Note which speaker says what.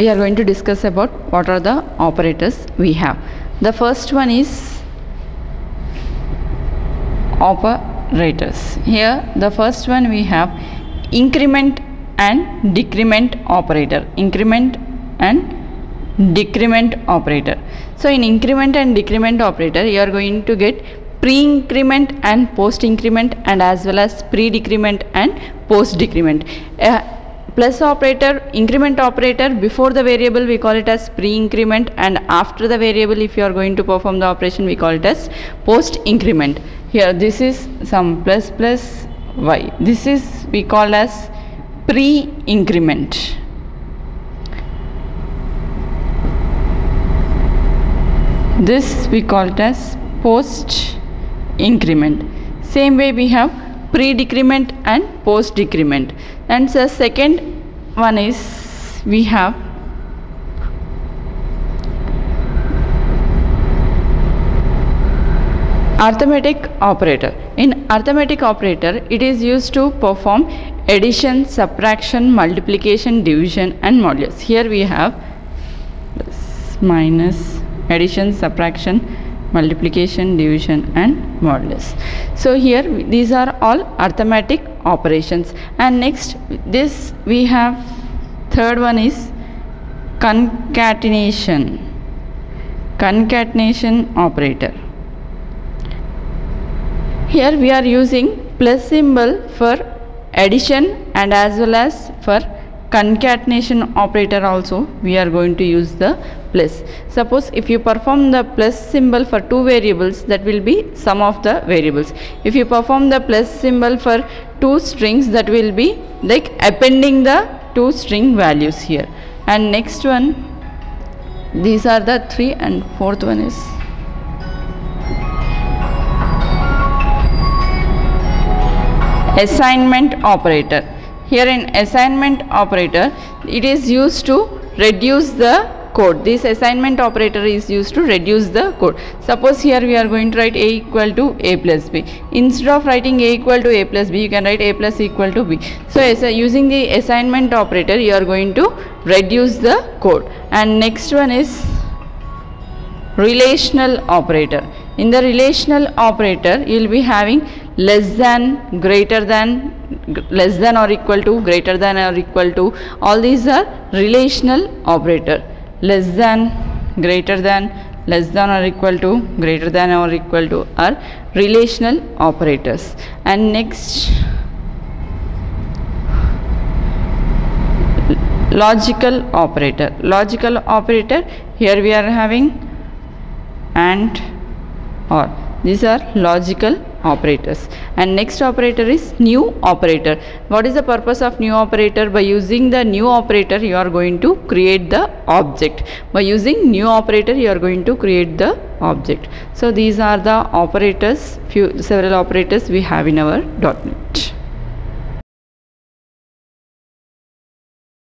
Speaker 1: we are going to discuss about what are the operators we have. The first one is operators. Here the first one we have increment and decrement operator. Increment and decrement operator. So in increment and decrement operator you are going to get pre-increment and post-increment and as well as pre-decrement and post-decrement. Uh, plus operator increment operator before the variable we call it as pre-increment and after the variable if you are going to perform the operation we call it as post-increment. Here this is some plus plus y. This is we call as pre-increment. This we call it as post increment same way we have pre decrement and post decrement and the second one is we have arithmetic operator. In arithmetic operator it is used to perform addition subtraction multiplication division and modulus. Here we have minus addition subtraction multiplication division and modulus. So here these are all arithmetic operations. And next this we have third one is concatenation. Concatenation operator. Here we are using plus symbol for addition and as well as for concatenation operator also we are going to use the plus. Suppose if you perform the plus symbol for two variables that will be sum of the variables. If you perform the plus symbol for two strings that will be like appending the two string values here. And next one these are the three and fourth one is assignment operator here in assignment operator it is used to reduce the code. This assignment operator is used to reduce the code. Suppose here we are going to write a equal to a plus b. Instead of writing a equal to a plus b you can write a plus equal to b. So using the assignment operator you are going to reduce the code. And next one is relational operator. In the relational operator you will be having less than greater than less than or equal to greater than or equal to all these are relational operator. Less than greater than less than or equal to greater than or equal to are relational operators. And next logical operator. Logical operator here we are having and or. These are logical operators. And next operator is new operator. What is the purpose of new operator? By using the new operator you are going to create the object. By using new operator you are going to create the object. So these are the operators few several operators we have in our dot net